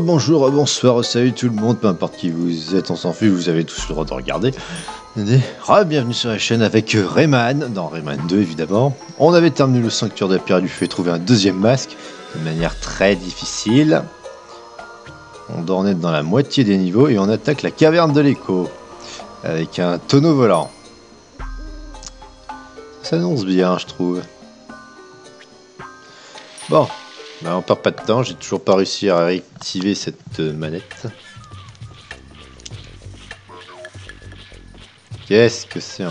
Bonjour, bonsoir, salut tout le monde, peu importe qui vous êtes, on s'en fout, vous avez tous le droit de regarder. bienvenue sur la chaîne avec Rayman, dans Rayman 2 évidemment. On avait terminé le sanctuaire de la pierre du feu et trouvé un deuxième masque, de manière très difficile. On doit en être dans la moitié des niveaux et on attaque la caverne de l'écho, avec un tonneau volant. Ça s'annonce bien, je trouve. Bon, bah, on perd pas de temps, j'ai toujours pas réussi à réactiver cette euh, manette. Qu'est-ce que c'est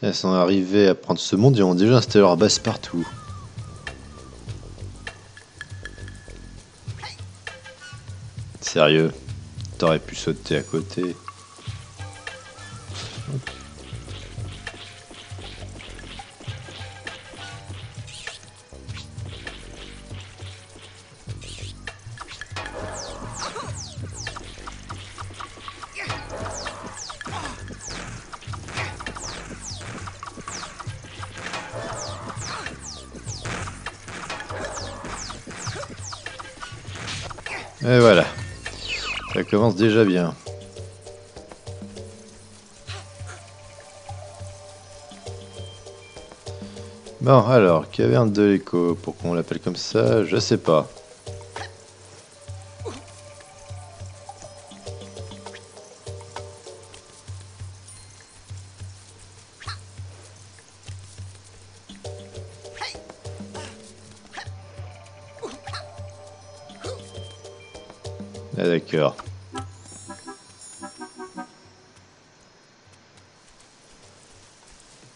Elles sont arrivées à prendre ce monde et ont déjà installé leur base partout. Sérieux, t'aurais pu sauter à côté. Et voilà. Ça commence déjà bien. Bon, alors, caverne de l'écho, pourquoi on l'appelle comme ça, je sais pas.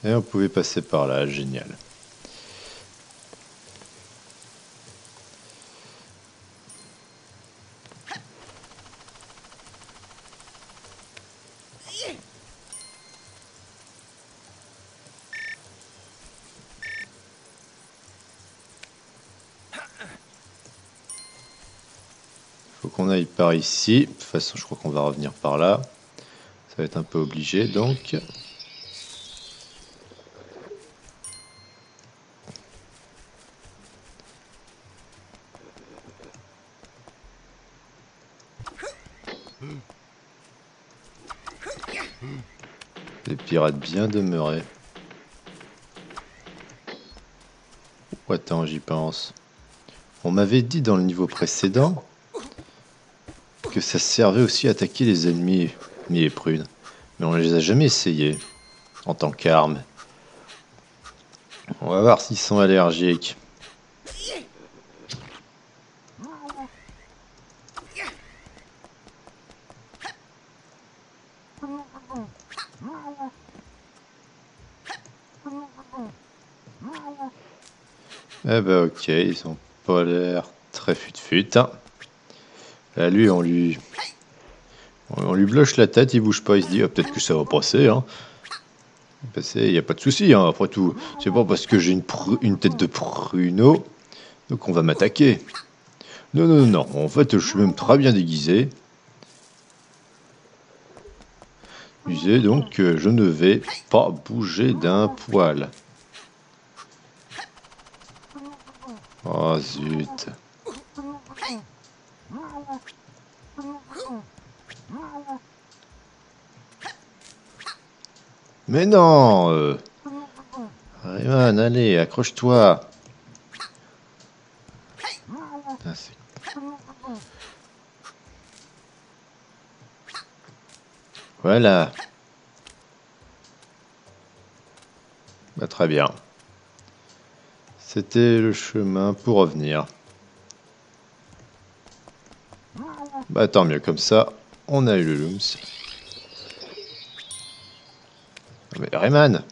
Et on pouvait passer par là, génial. Faut qu'on aille par ici. De toute façon, je crois qu'on va revenir par là. Ça va être un peu obligé, donc. Les pirates bien demeurés. Oh, attends, j'y pense. On m'avait dit dans le niveau précédent que ça servait aussi à attaquer les ennemis, ni les prunes. Mais on ne les a jamais essayés en tant qu'arme. On va voir s'ils sont allergiques. Eh ben ok, ils ont pas l'air très fut-fut. Hein. Là, lui, on lui... On lui bloche la tête, il bouge pas, il se dit ah, peut-être que ça va passer. Hein. il n'y a pas de souci, hein, après tout. C'est pas parce que j'ai une, une, tête de pruneau donc on va m'attaquer. Non, non, non, en fait, je suis même très bien déguisé. Disais donc je ne vais pas bouger d'un poil. Oh zut. Mais non euh... Rayman, allez, accroche-toi Voilà. Bah, très bien. C'était le chemin pour revenir. Bah tant mieux, comme ça, on a eu le Looms. Mais Rayman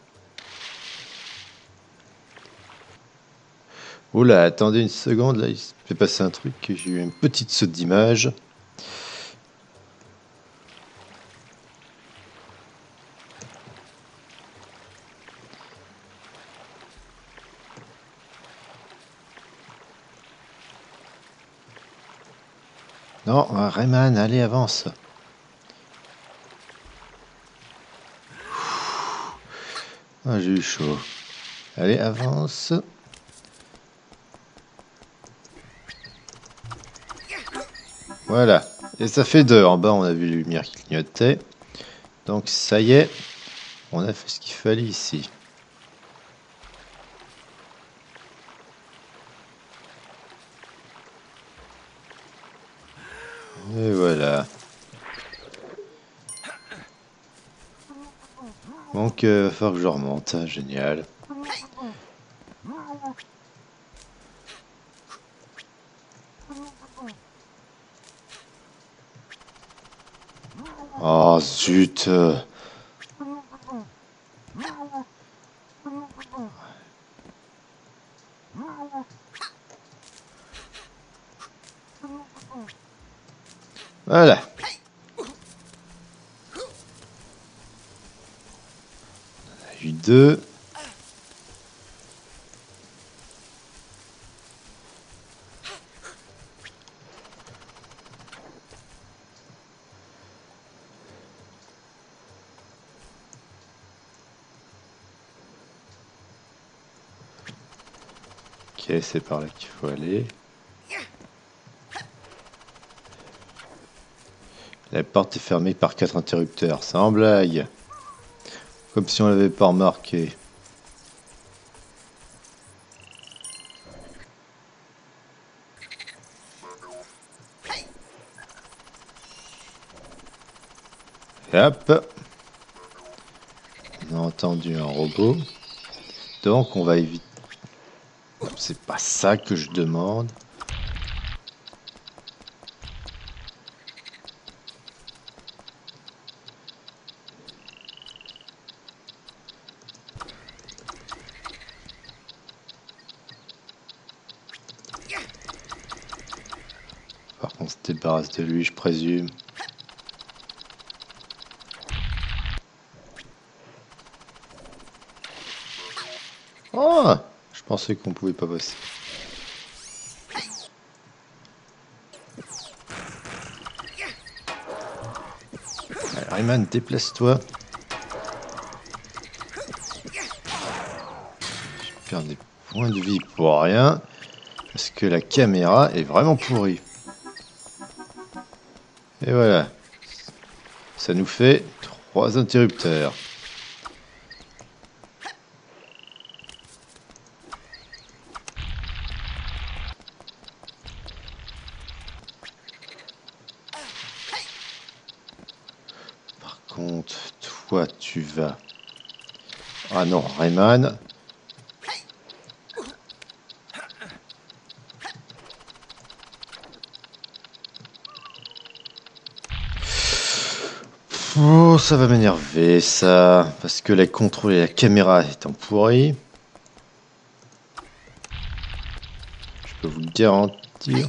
Oula, attendez une seconde, là il se fait passer un truc, j'ai eu une petite saute d'image. Non, Rayman, allez, avance. Ah, j'ai eu chaud. Allez, avance. Voilà. Et ça fait deux. En bas, on a vu les lumières qui clignotaient. Donc, ça y est. On a fait ce qu'il fallait ici. Et voilà. Donc, il euh, va falloir que je remonte. Hein, génial. Oh zut Voilà. On a eu deux. Ok, c'est par là qu'il faut aller. La porte est fermée par quatre interrupteurs, sans blague. Comme si on l'avait pas remarqué. Hop On a entendu un robot. Donc on va éviter... C'est pas ça que je demande. On de lui, je présume. Oh Je pensais qu'on pouvait pas passer. Rayman, déplace-toi. Je perds des points de vie pour rien. Parce que la caméra est vraiment pourrie. Et voilà. Ça nous fait trois interrupteurs. Par contre, toi, tu vas... Ah non, Rayman, Oh, ça va m'énerver, ça. Parce que la contrôle et la caméra étant pourris. Je peux vous le garantir.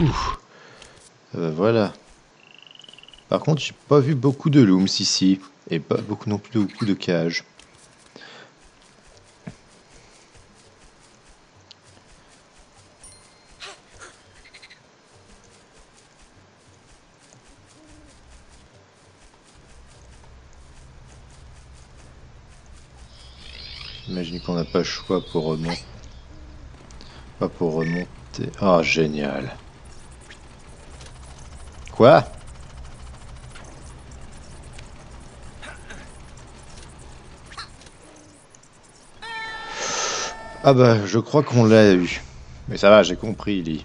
Ouh. Euh, voilà. Par contre, j'ai pas vu beaucoup de looms ici. Et pas beaucoup non plus beaucoup de cages. J'imagine qu'on n'a pas le choix pour remonter. Pas pour remonter. Ah, génial. Quoi? Ah bah, je crois qu'on l'a eu. Mais ça va, j'ai compris, Lee.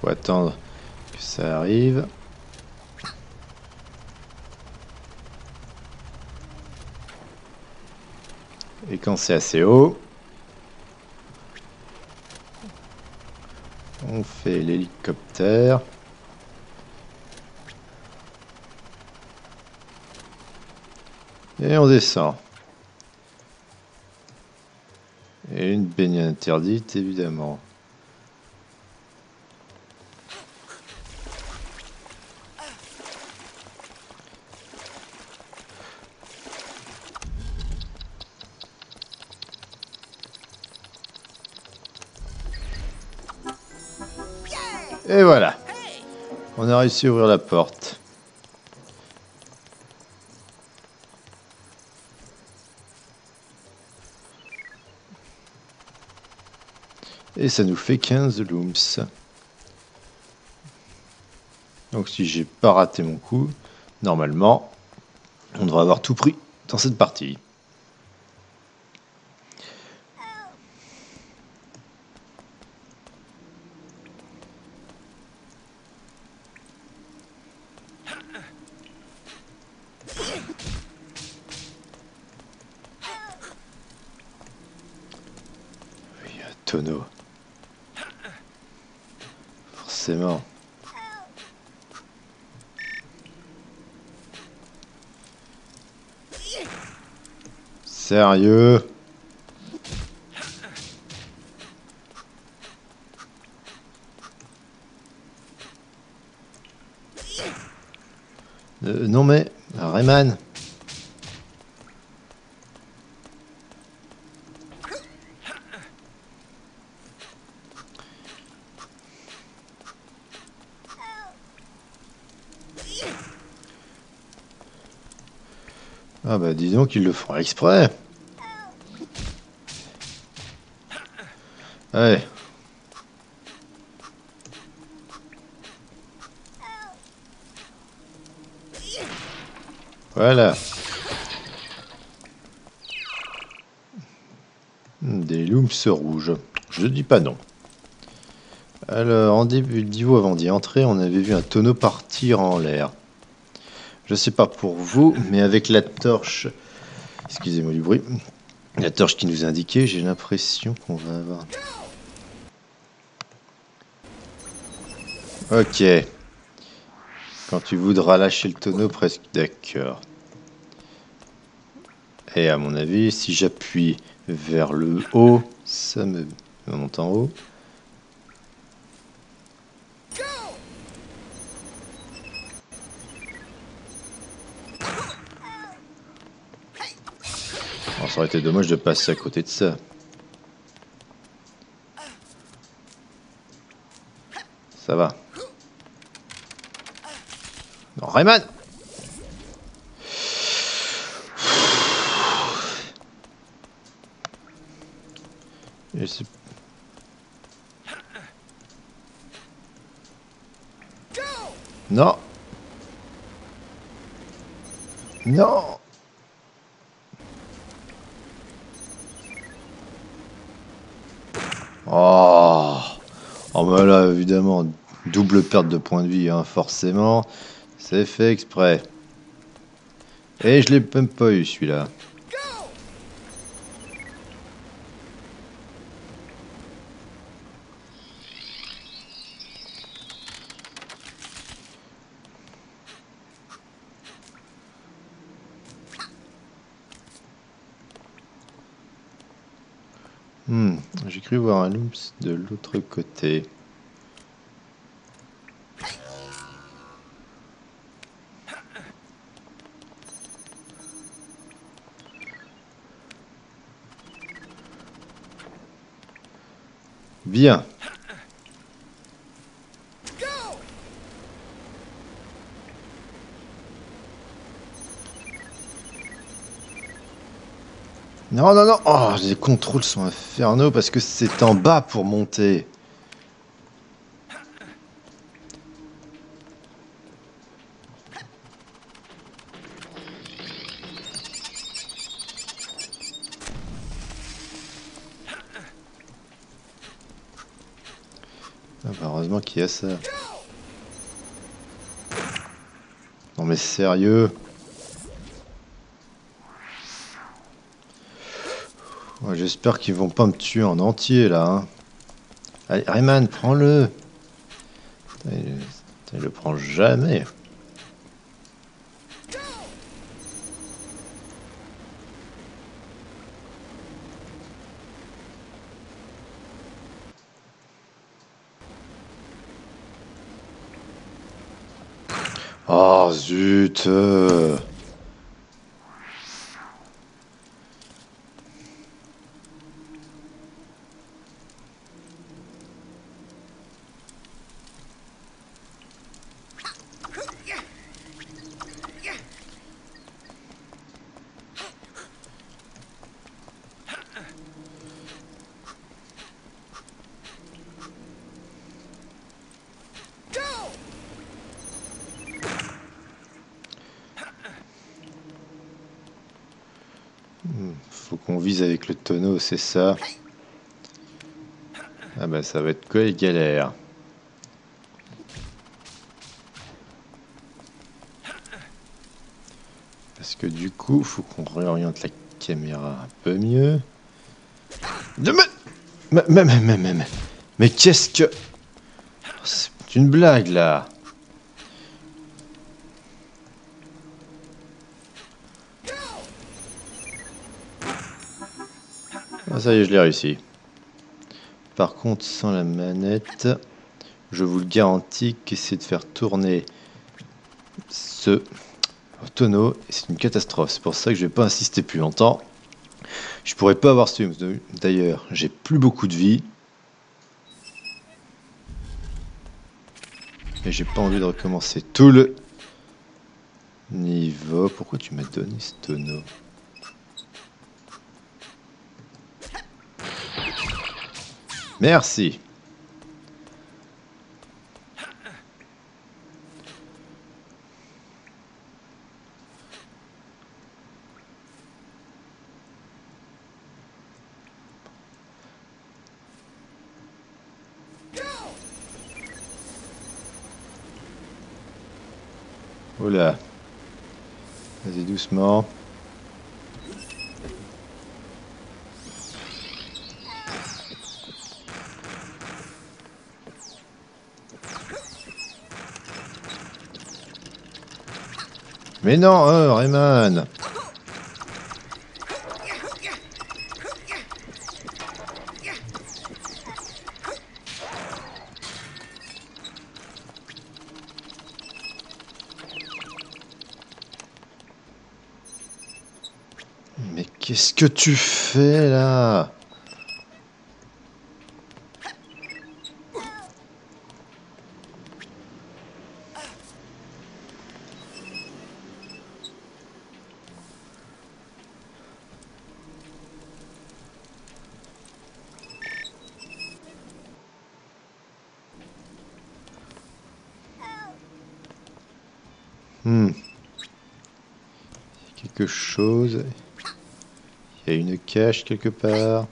Faut attendre que ça arrive. Et quand c'est assez haut, fait l'hélicoptère. Et on descend. Et une baignade interdite, évidemment. Et voilà. On a réussi à ouvrir la porte. Et ça nous fait 15 looms. Donc si j'ai pas raté mon coup, normalement, on devrait avoir tout pris dans cette partie. Oui, un tonneau. Forcément. Sérieux? Euh, Non mais, Rayman Ah bah dis donc ils le font exprès. Ouais. Voilà. Des looms rouges. Je dis pas non. Alors, en début de niveau, avant d'y entrer, on avait vu un tonneau partir en l'air. Je sais pas pour vous, mais avec la torche, excusez-moi du bruit, la torche qui nous indiquait, j'ai l'impression qu'on va avoir. Ok. Quand tu voudras lâcher le tonneau, presque d'accord. Et à mon avis, si j'appuie vers le haut, ça me monte en haut. Oh, ça aurait été dommage de passer à côté de ça. Ça va. Non, Rayman Non Non Oh Oh bah là, évidemment, double perte de points de vie, hein, forcément. C'est fait exprès. Et je l'ai même pas eu, celui-là. Hmm, j'ai cru voir un loops de l'autre côté. Bien. Non, non, non. Oh, les contrôles sont infernaux parce que c'est en bas pour monter. Ah bah, heureusement qu'il y a ça. Non mais sérieux? J'espère qu'ils vont pas me tuer en entier là. Hein. Allez, prends-le. Il, il le prend jamais. Oh zut euh. Qu'on vise avec le tonneau, c'est ça? Ah bah ça va être quoi les galères? Parce que du coup, faut qu'on réoriente la caméra un peu mieux. De mais, mais, mais, mais, qu'est-ce que... C'est une blague là Ah, ça y est, je l'ai réussi. Par contre, sans la manette, je vous le garantis qu'essayer de faire tourner ce tonneau, c'est une catastrophe. C'est pour ça que je vais pas insister plus longtemps. Je pourrais pas avoir ce D'ailleurs, j'ai plus beaucoup de vie. Et j'ai pas envie de recommencer tout le niveau. Pourquoi tu m'as donné ce tonneau? Merci. Oula. Vas-y doucement. Mais non, hein, qu'est-ce que tu fais là? Hmm. Quelque chose. Il y a une cache quelque part.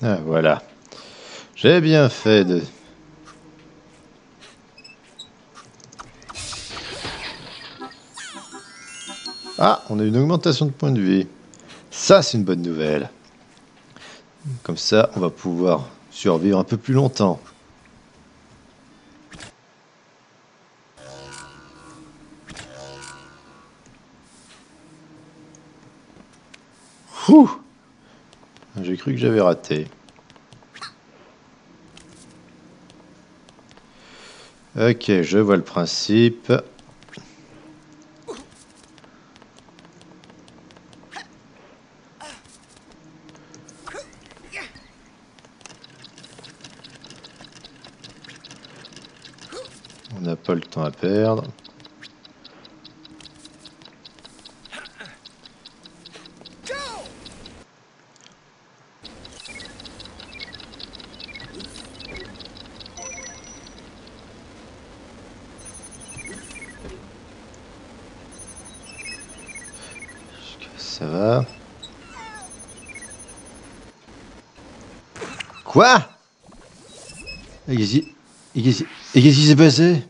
Ah, voilà. J'ai bien fait de... Ah, on a une augmentation de points de vie. Ça, c'est une bonne nouvelle. Comme ça, on va pouvoir survivre un peu plus longtemps. J'ai cru que j'avais raté. Ok, je vois le principe. On n'a pas le temps à perdre. Ça va. Quoi Et qu'est-ce qui s'est passé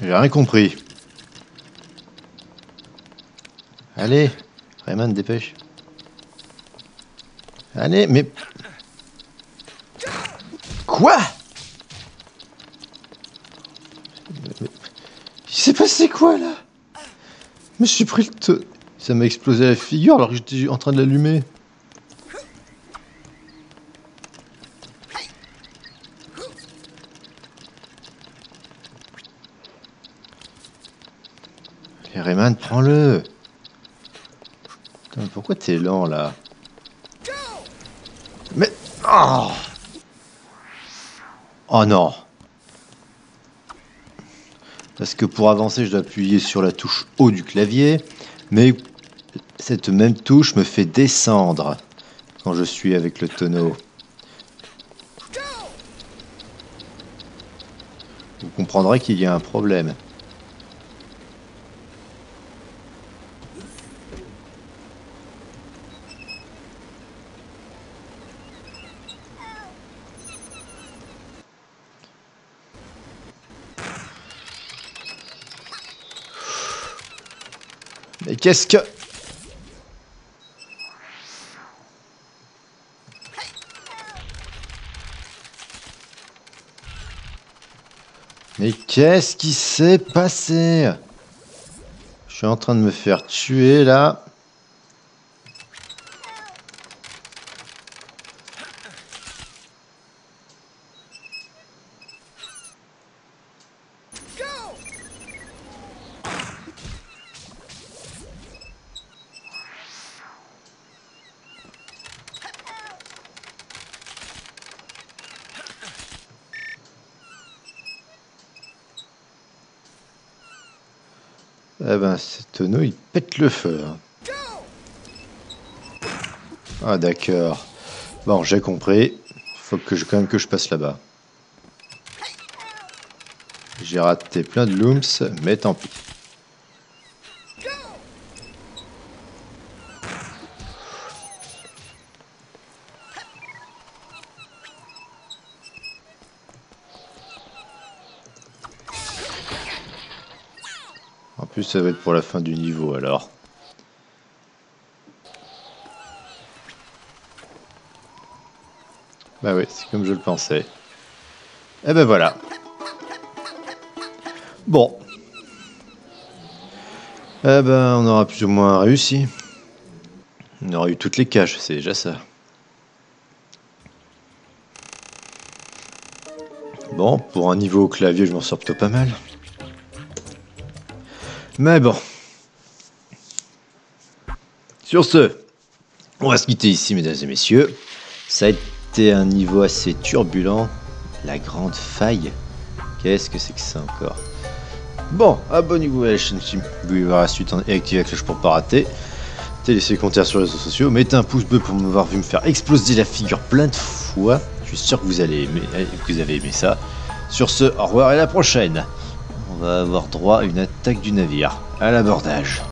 J'ai rien compris. Allez, Rayman, dépêche. Allez, mais... Quoi Il s'est passé quoi, là Je me suis pris le... Ça m'a explosé la figure alors que j'étais en train de l'allumer. Rayman, prends-le. Pourquoi t'es lent, là? Mais... Oh! Oh non. Parce que pour avancer, je dois appuyer sur la touche haut du clavier, mais cette même touche me fait descendre quand je suis avec le tonneau. Vous comprendrez qu'il y a un problème. Mais qu'est-ce que... Mais qu'est-ce qui s'est passé? Je suis en train de me faire tuer là. Eh ben, ce tonneau, le feu. hein. Ah, d'accord. Bon, j'ai compris. Faut que je, quand même que je passe là-bas. J'ai raté plein de looms, mais tant pis. Ça va être pour la fin du niveau alors. Bah oui, c'est comme je le pensais. Et ben voilà. Bon. Eh ben, on aura plus ou moins réussi. On aura eu toutes les caches, c'est déjà ça. Bon, pour un niveau au clavier, je m'en sors plutôt pas mal. Mais bon. Sur ce, on va se quitter ici, mesdames et messieurs. Ça a été un niveau assez turbulent. La grande faille. Qu'est-ce que c'est que ça encore? Bon, abonnez-vous à la chaîne si vous voulez voir la suite et activez la cloche pour pas rater. Laissez des commentaires sur les réseaux sociaux. Mettez un pouce bleu pour m'avoir vu me faire exploser la figure plein de fois. Je suis sûr que vous allez aimer, que vous avez aimé ça. Sur ce, au revoir et à la prochaine. Va avoir droit à une attaque du navire, à l'abordage.